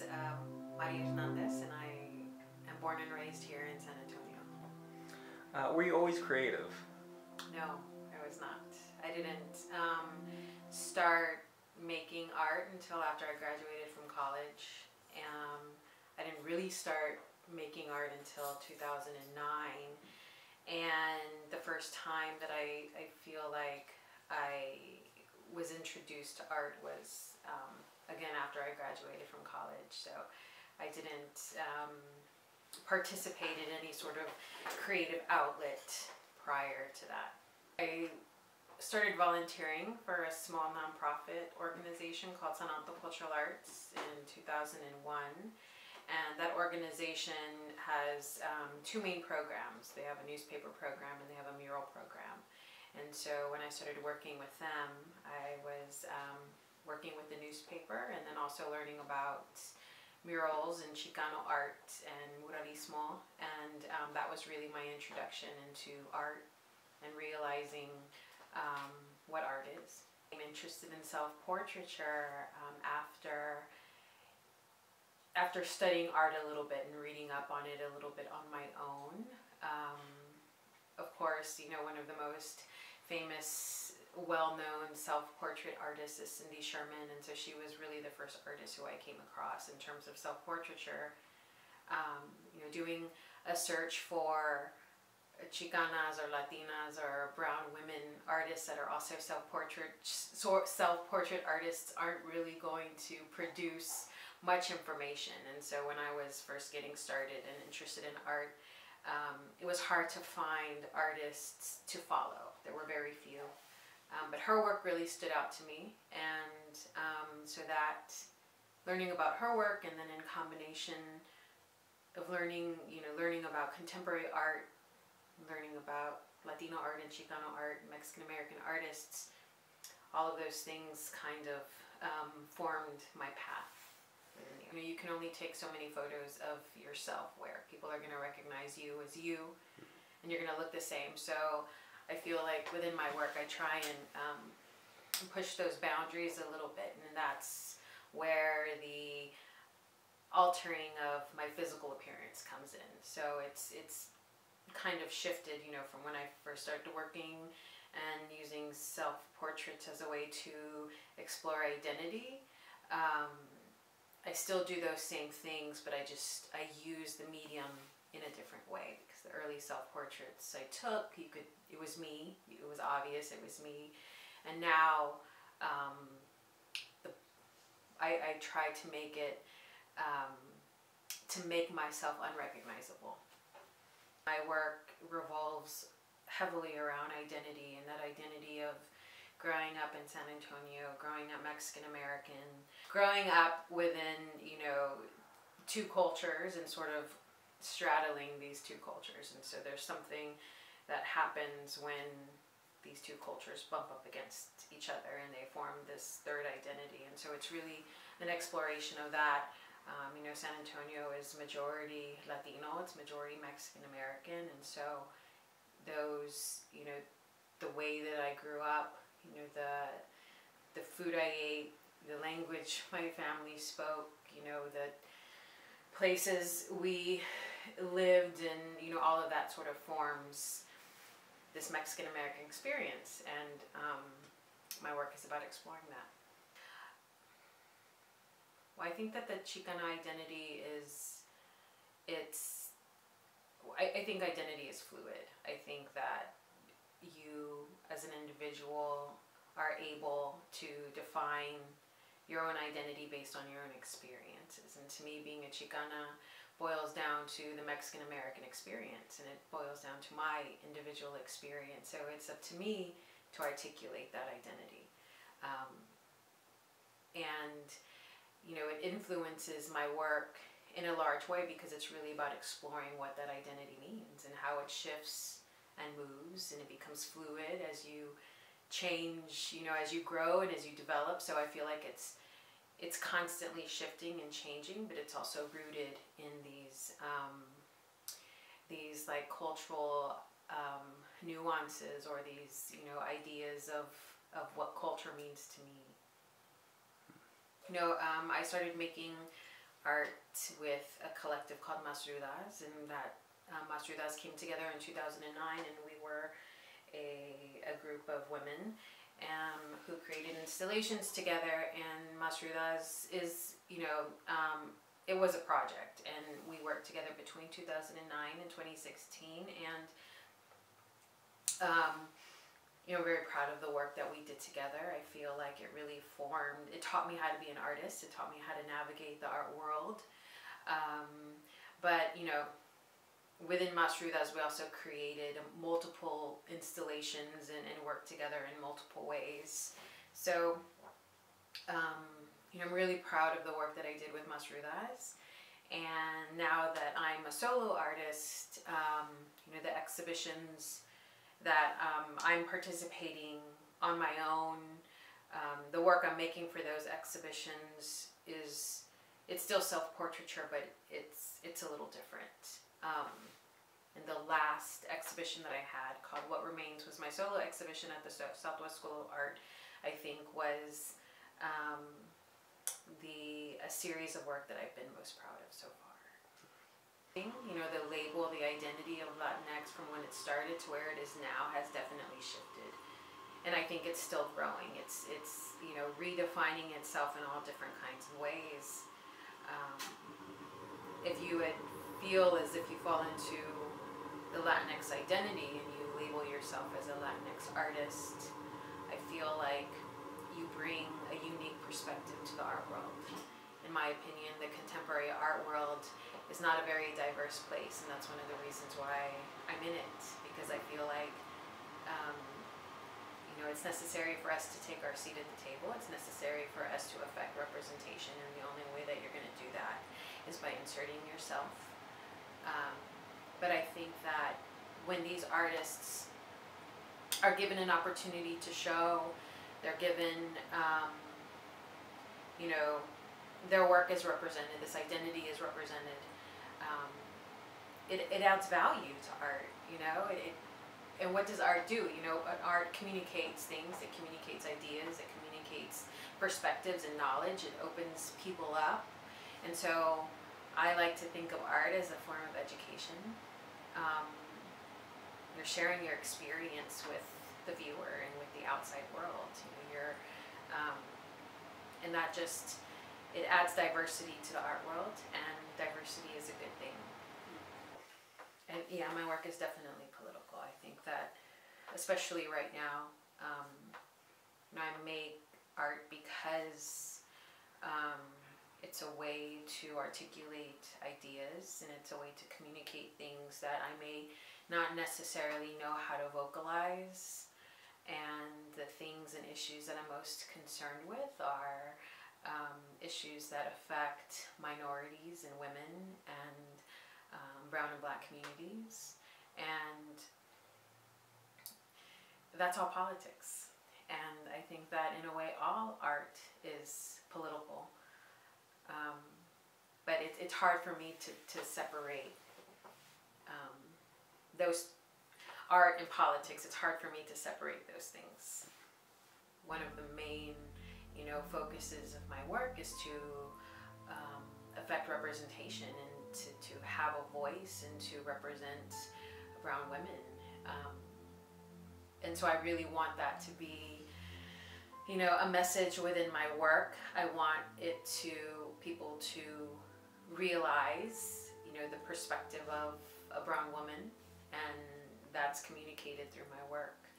is um, Mari Hernandez, and I am born and raised here in San Antonio. Uh, were you always creative? No, I was not. I didn't um, start making art until after I graduated from college. Um, I didn't really start making art until 2009. And the first time that I, I feel like I was introduced to art was um, again after I graduated from college. So I didn't um, participate in any sort of creative outlet prior to that. I started volunteering for a small nonprofit organization called San Anto Cultural Arts in 2001. And that organization has um, two main programs. They have a newspaper program and they have a mural program. And so when I started working with them, I was um, working with the newspaper and then also learning about murals and Chicano art and muralismo and um, that was really my introduction into art and realizing um, what art is. I'm interested in self-portraiture um, after after studying art a little bit and reading up on it a little bit on my own. Um, of course, you know, one of the most famous well-known self-portrait artist is Cindy Sherman, and so she was really the first artist who I came across in terms of self-portraiture. Um, you know, doing a search for Chicanas or Latinas or brown women artists that are also self-portrait self-portrait artists aren't really going to produce much information. And so when I was first getting started and interested in art, um, it was hard to find artists to follow. There were very few. Um, but her work really stood out to me, and um, so that learning about her work and then in combination of learning, you know, learning about contemporary art, learning about Latino art and Chicano art, Mexican American artists, all of those things kind of um, formed my path. You know, you can only take so many photos of yourself where people are going to recognize you as you, and you're going to look the same. So I feel like within my work I try and um, push those boundaries a little bit and that's where the altering of my physical appearance comes in. So it's it's kind of shifted, you know, from when I first started working and using self-portraits as a way to explore identity. Um, I still do those same things, but I just, I use the medium in a different way because the early self-portraits I took, you could, it was me, it was obvious it was me. And now um, the, I, I try to make it, um, to make myself unrecognizable. My work revolves heavily around identity and that identity of growing up in San Antonio, growing up Mexican American, growing up within, you know, two cultures and sort of straddling these two cultures. And so there's something that happens when these two cultures bump up against each other and they form this third identity. And so it's really an exploration of that. Um, you know, San Antonio is majority Latino, it's majority Mexican American. And so those, you know, the way that I grew up, you know, the, the food I ate, the language my family spoke, you know, the places we lived and you know all of that sort of forms this Mexican American experience and um, my work is about exploring that. Well, I think that the Chicana identity is, it's, I, I think identity is fluid. I think that you as an individual are able to define your own identity based on your own experiences. And to me, being a Chicana boils down to the Mexican American experience and it boils down to my individual experience. So it's up to me to articulate that identity. Um, and, you know, it influences my work in a large way because it's really about exploring what that identity means and how it shifts and moves and it becomes fluid as you change, you know, as you grow and as you develop. So I feel like it's it's constantly shifting and changing, but it's also rooted in these um, these like cultural um, nuances or these you know ideas of of what culture means to me. You know, um, I started making art with a collective called Mas Rudas, and that um, Mas Rudas came together in 2009, and we were a, a group of women um, who created installations together. And Mas Rudas is, you know, um, it was a project, and we worked together between 2009 and 2016, and um, you know, very proud of the work that we did together. I feel like it really formed, it taught me how to be an artist, it taught me how to navigate the art world. Um, but, you know, within Mas Rudas, we also created multiple installations and, and worked together in multiple ways. So, um, you know, I'm really proud of the work that I did with Mas Rudas. And now that I'm a solo artist, um, you know, the exhibitions that um, I'm participating on my own. Um, the work I'm making for those exhibitions is it's still self-portraiture, but it's it's a little different. Um, and the last exhibition that I had called What Remains was my solo exhibition at the Southwest School of Art. I think was um, the a series of work that I've been most proud of so far. You know, the label, the identity of Latinx from when it started to where it is now has definitely shifted. And I think it's still growing. It's, it's you know, redefining itself in all different kinds of ways. Um, if you would feel as if you fall into the Latinx identity and you label yourself as a Latinx artist, I feel like you bring a unique perspective to the art world. In my opinion, the contemporary art world is not a very diverse place, and that's one of the reasons why I'm in it because I feel like um, you know it's necessary for us to take our seat at the table. It's necessary for us to affect representation, and the only way that you're going to do that is by inserting yourself. Um, but I think that when these artists are given an opportunity to show, they're given, um, you know, their work is represented, this identity is represented, um, it, it adds value to art, you know, it, and what does art do? You know, art communicates things, it communicates ideas, it communicates perspectives and knowledge, it opens people up. And so I like to think of art as a form of education. Um, you're sharing your experience with the viewer and with the outside world. You know, you're, um, and that just, it adds diversity to the art world, and diversity is a good thing. And yeah, my work is definitely political. I think that, especially right now, um, I make art because um, it's a way to articulate ideas and it's a way to communicate things that I may not necessarily know how to vocalize. And the things and issues that I'm most concerned with are um, issues that affect minorities and women and um, brown and black communities. And that's all politics. And I think that in a way all art is political. It's hard for me to, to separate um, those art and politics. It's hard for me to separate those things. One of the main you know, focuses of my work is to um, affect representation and to, to have a voice and to represent brown women. Um, and so I really want that to be, you know, a message within my work. I want it to people to realize, you know, the perspective of a brown woman and that's communicated through my work.